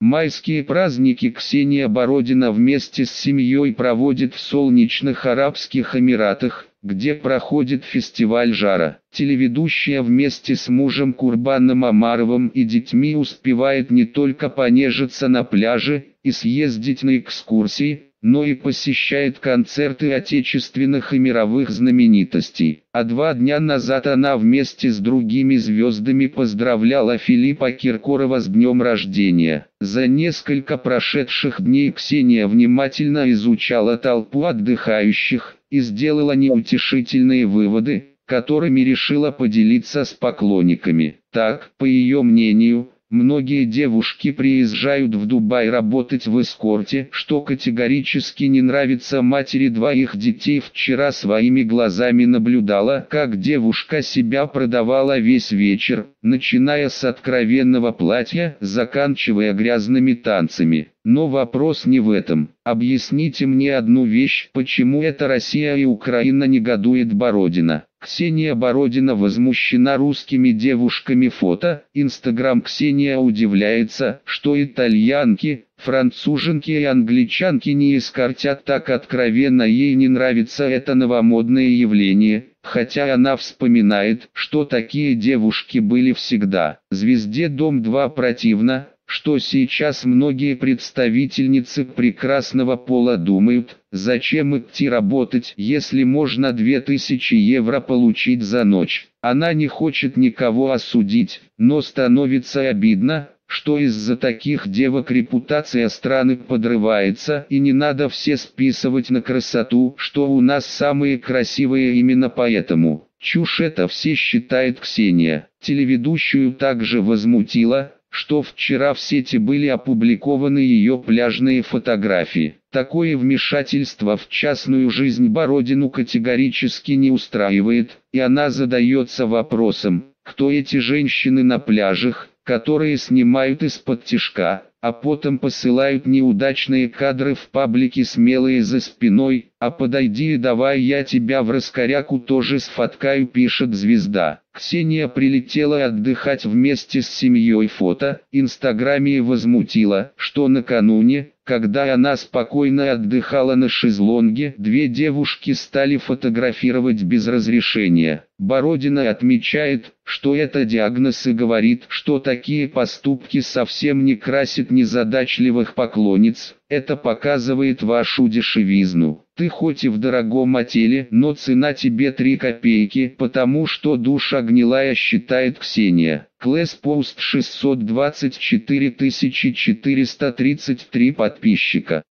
Майские праздники Ксения Бородина вместе с семьей проводит в солнечных Арабских Эмиратах, где проходит фестиваль жара. Телеведущая вместе с мужем Курбаном Амаровым и детьми успевает не только понежиться на пляже и съездить на экскурсии, но и посещает концерты отечественных и мировых знаменитостей. А два дня назад она вместе с другими звездами поздравляла Филиппа Киркорова с днем рождения. За несколько прошедших дней Ксения внимательно изучала толпу отдыхающих и сделала неутешительные выводы, которыми решила поделиться с поклонниками. Так, по ее мнению, Многие девушки приезжают в Дубай работать в эскорте, что категорически не нравится матери двоих детей. Вчера своими глазами наблюдала, как девушка себя продавала весь вечер, начиная с откровенного платья, заканчивая грязными танцами. Но вопрос не в этом. Объясните мне одну вещь, почему это Россия и Украина негодует Бородина. Ксения Бородина возмущена русскими девушками фото, Инстаграм Ксения удивляется, что итальянки, француженки и англичанки не искортят так откровенно ей не нравится это новомодное явление, хотя она вспоминает, что такие девушки были всегда. Звезде Дом-2 противно, что сейчас многие представительницы прекрасного пола думают, зачем идти работать, если можно 2000 евро получить за ночь. Она не хочет никого осудить, но становится обидно, что из-за таких девок репутация страны подрывается и не надо все списывать на красоту, что у нас самые красивые именно поэтому. Чушь это все считает Ксения. Телеведущую также возмутило, что вчера в сети были опубликованы ее пляжные фотографии. Такое вмешательство в частную жизнь Бородину категорически не устраивает, и она задается вопросом, кто эти женщины на пляжах, которые снимают из-под тишка, а потом посылают неудачные кадры в паблике смелые за спиной, а подойди и давай я тебя в раскоряку тоже сфоткаю пишет звезда. Ксения прилетела отдыхать вместе с семьей фото, инстаграме и возмутила, что накануне, когда она спокойно отдыхала на шезлонге, две девушки стали фотографировать без разрешения. Бородина отмечает, что это диагноз и говорит, что такие поступки совсем не красят незадачливых поклонниц, это показывает вашу дешевизну. Ты хоть и в дорогом отеле, но цена тебе 3 копейки, потому что душа гнилая считает Ксения. Клэс Пост 624 433 подписчика.